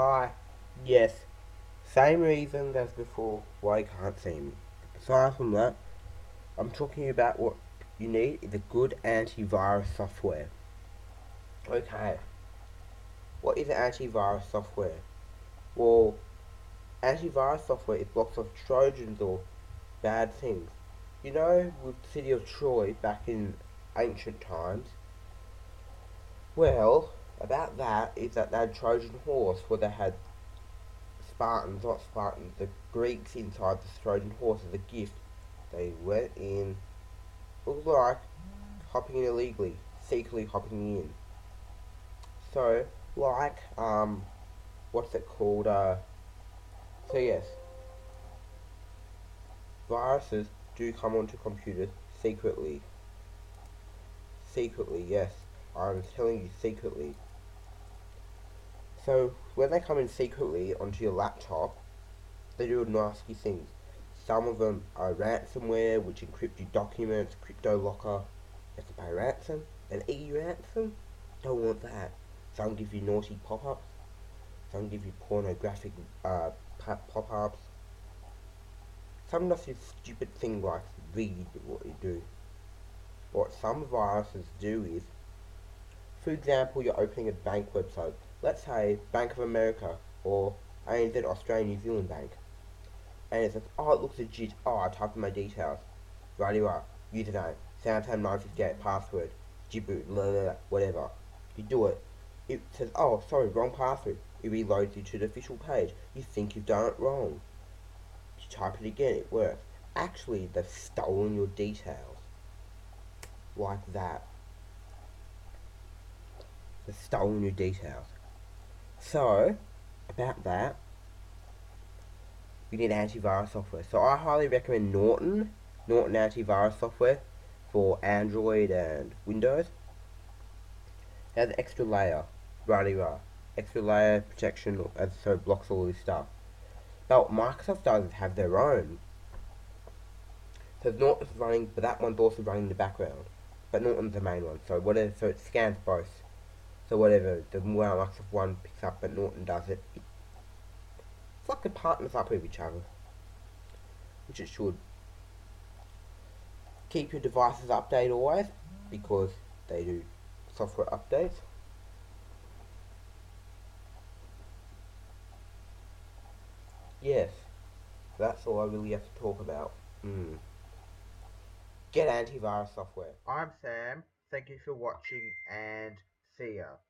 Hi. Yes. Same reason as before why you can't see me. Aside from that, I'm talking about what you need is a good antivirus software. Okay. What is antivirus software? Well, antivirus software is blocks of Trojans or bad things. You know, with the city of Troy back in ancient times, well, about that is that they had Trojan horse where they had Spartans, not Spartans, the Greeks inside the Trojan horse as a gift. They went in, looked like hopping in illegally, secretly hopping in. So, like, um, what's it called? Uh, so yes, viruses do come onto computers secretly. Secretly, yes. I'm telling you secretly. So, when they come in secretly onto your laptop, they do nasty things. Some of them are ransomware, which encrypt your documents, CryptoLocker. You have to pay ransom, an e-ransom. Don't want that. Some give you naughty pop-ups. Some give you pornographic uh, pop-ups. Some does this stupid thing like read what you do. What some viruses do is, for example, you're opening a bank website. Let's say Bank of America or ANZ Australian New Zealand Bank. And it says, oh, it looks legit. Oh, I typed in my details. Right you are. Username, Samsam958, password, Djibouti, whatever. You do it. It says, oh, sorry, wrong password. It reloads you to the official page. You think you've done it wrong. You type it again, it works. Actually, they've stolen your details. Like that. They've stolen your details. So, about that, you need antivirus software. So I highly recommend Norton, Norton antivirus software for Android and Windows. It has an extra layer, rah rah, extra layer protection, as so blocks all this stuff. But Microsoft does have their own. So Norton's running, but that one's also running in the background. But Norton's the main one, so whatever, so it scans both. So whatever, the Microsoft one picks up, but Norton does it. It's like it partners up with each other, which it should. Keep your devices updated always, because they do software updates. Yes, that's all I really have to talk about. Mm. Get antivirus software. I'm Sam. Thank you for watching and see ya.